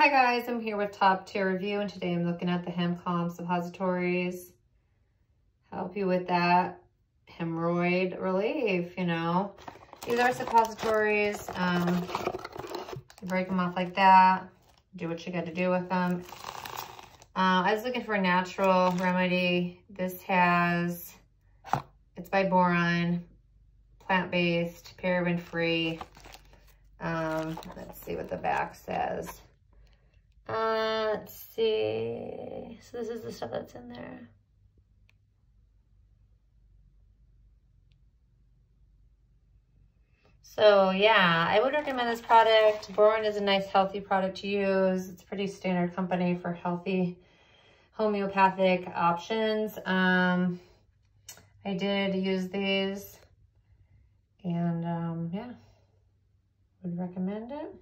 Hi guys, I'm here with Top Tier Review and today I'm looking at the HemCalm suppositories. Help you with that hemorrhoid relief, you know. These are suppositories. Um, break them off like that. Do what you got to do with them. Uh, I was looking for a natural remedy. This has, it's by Boiron, plant-based, paraben-free. Um, let's see what the back says. Uh, let's see. So this is the stuff that's in there. So yeah, I would recommend this product. Boiron is a nice healthy product to use. It's a pretty standard company for healthy homeopathic options. Um, I did use these and um, yeah, would recommend it.